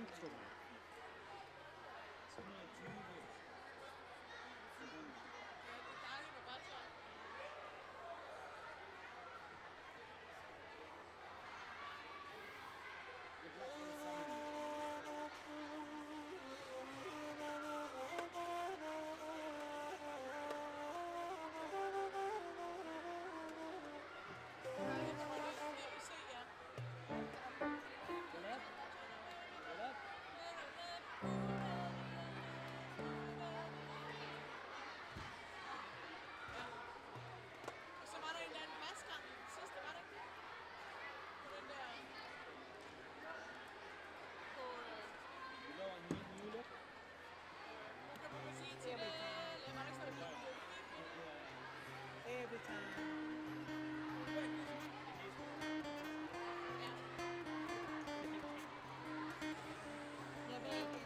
Landung. Sådan noget? Every time. Ja. Jeg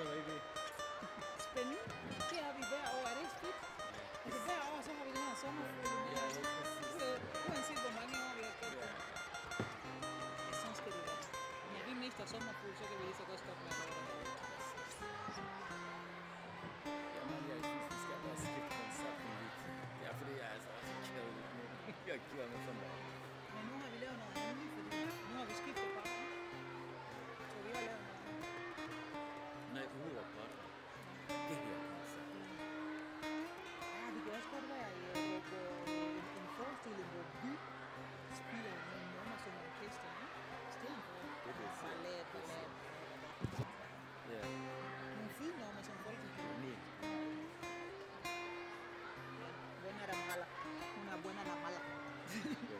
så, baby? Spændende. Det har vi hver år. Er det ikke fedt? Altså hver år, så har vi den her sommerfugle. Ja, er præcis. Øh, Uanset hvor mange år vi har gjort det. Ja, sådan skal det være. Når vi mister sommerfugl, så kan vi lige så godt stoppe med at gøre det. Jamen, jeg synes, vi skal bare skifte koncepten lidt. Det er fordi, jeg er altså også kædet nu. Jeg giver mig sådan der. Men nu har vi lavet noget andet, fordi nu har vi skiftet yeah.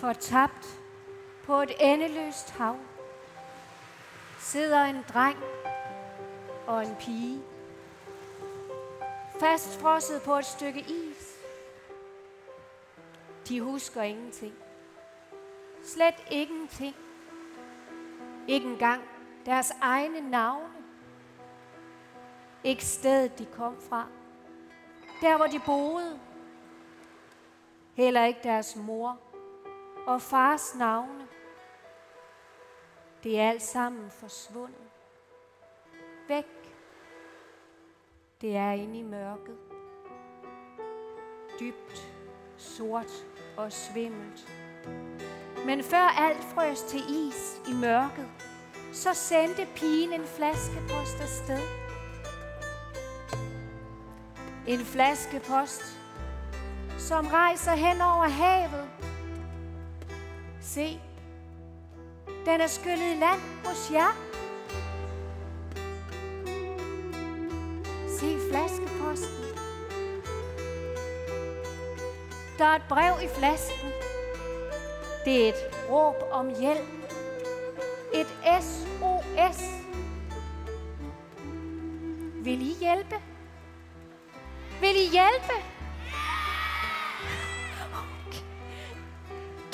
Fortabt på et endeløst hav sidder en dreng og en pige. Fastfrosset på et stykke is. De husker ingenting. Slet ingenting. Ikke engang deres egne navne. Ikke stedet, de kom fra. Der, hvor de boede. Heller ikke deres mor og fars navne. Det er alt sammen forsvundet. Væk. Det er inde i mørket. Dybt, sort og svimmelt. Men før alt frøs til is i mørket, så sendte pigen en flaskepost afsted. En flaskepost, som rejser hen over havet. Se, den er skyllet i land hos jer. Se flaskeposten. Der er et brev i flasken. Det er et råb om hjælp. Et SOS. Vil I hjælpe? Vil I hjælpe? Okay.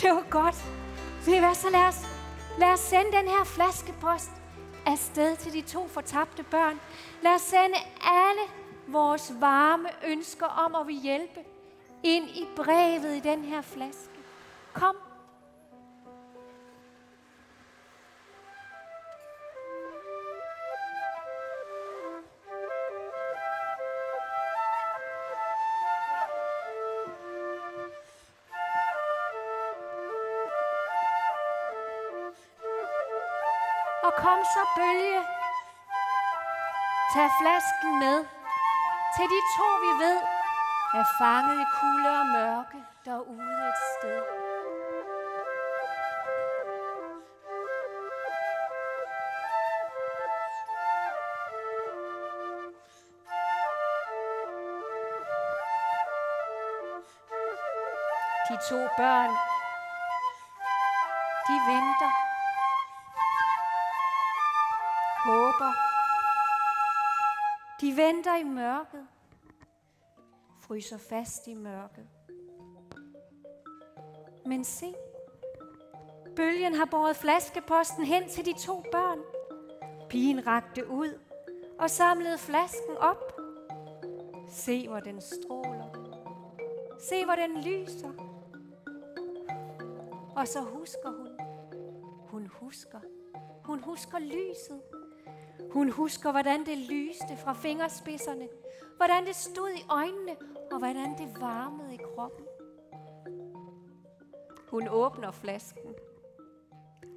Det var godt. Ved I hvad, så lad os, lad os sende den her flaskepost afsted til de to fortabte børn. Lad os sende alle vores varme ønsker om at vi hjælpe ind i brevet i den her flaske. Kom. Så, bølge. Tag flasken med til de to, vi ved, er fanget i kulde og mørke derude et sted. De to børn, de venter håber. De venter i mørket. Fryser fast i mørket. Men se, bølgen har båret flaskeposten hen til de to børn. Pigen rakte ud og samlede flasken op. Se, hvor den stråler. Se, hvor den lyser. Og så husker hun. Hun husker. Hun husker lyset. Hun husker, hvordan det lyste fra fingerspidserne, hvordan det stod i øjnene, og hvordan det varmede i kroppen. Hun åbner flasken,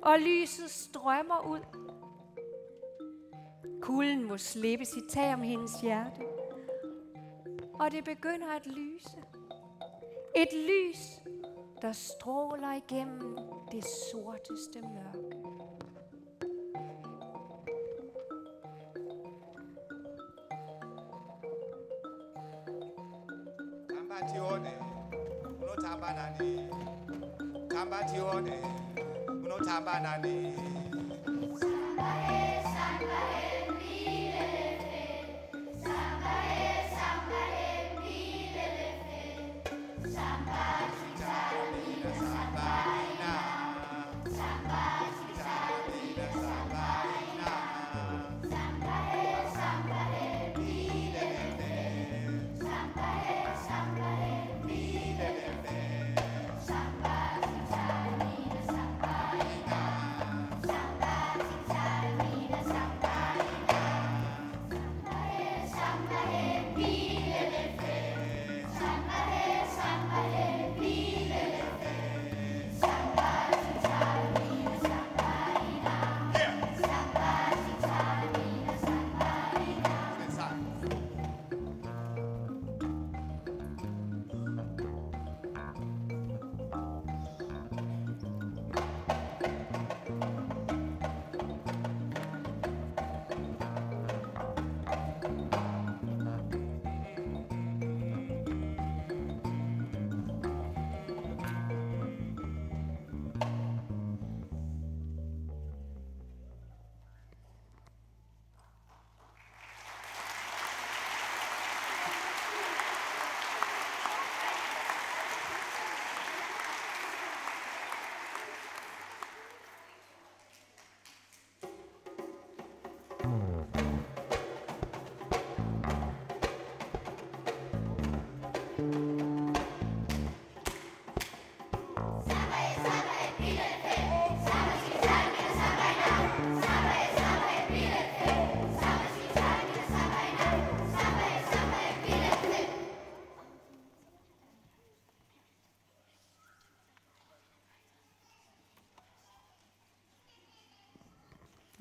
og lyset strømmer ud. Kulden må slippe sit tag om hendes hjerte, og det begynder at lyse. Et lys, der stråler igennem det sorteste mørke. athiyone unothambana ne Sambae, sambae, milelefe Sambae,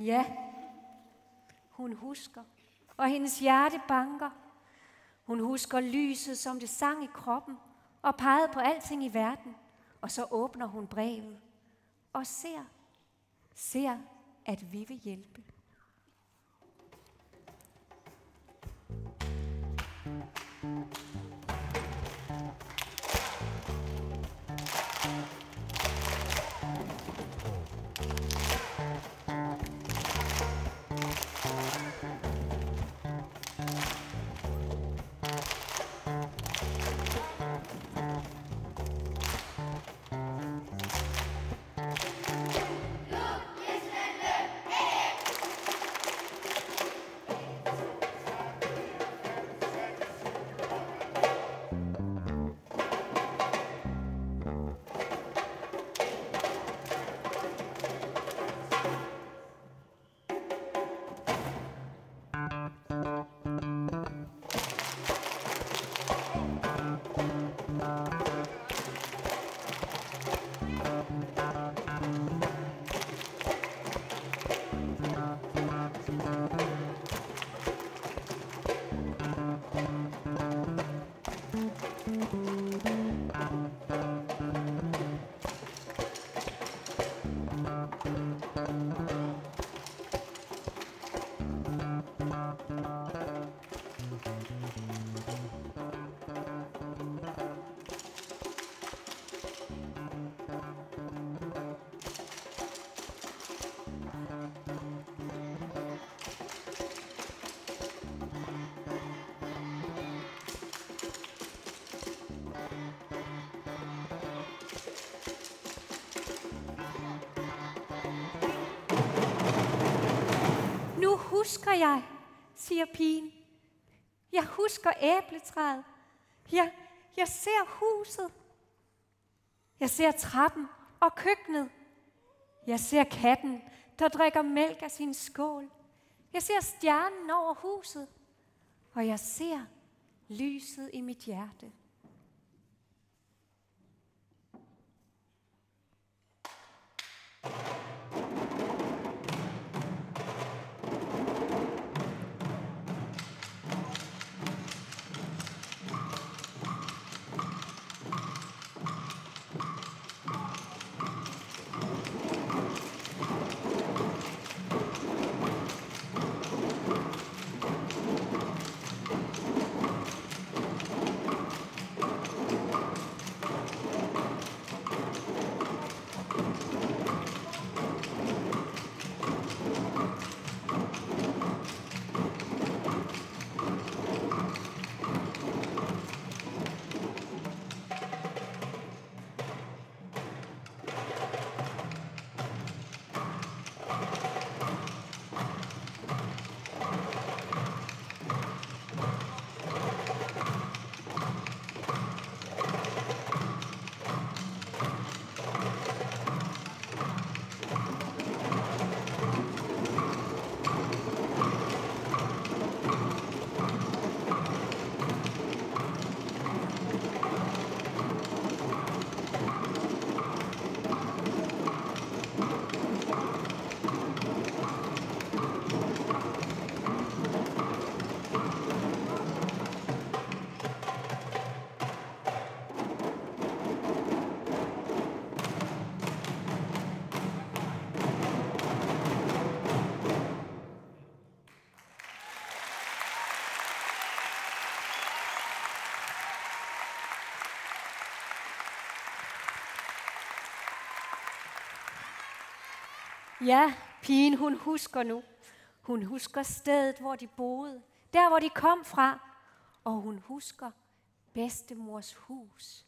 Ja, hun husker, og hendes hjerte banker. Hun husker lyset, som det sang i kroppen, og pegede på alting i verden. Og så åbner hun brevet og ser, ser, at vi vil hjælpe. Nu husker jeg, siger pigen. Jeg husker æbletræet. Jeg, jeg ser huset. Jeg ser trappen og køkkenet. Jeg ser katten, der drikker mælk af sin skål. Jeg ser stjernen over huset. Og jeg ser lyset i mit hjerte. Ja, pigen hun husker nu. Hun husker stedet, hvor de boede. Der, hvor de kom fra. Og hun husker bedstemors hus.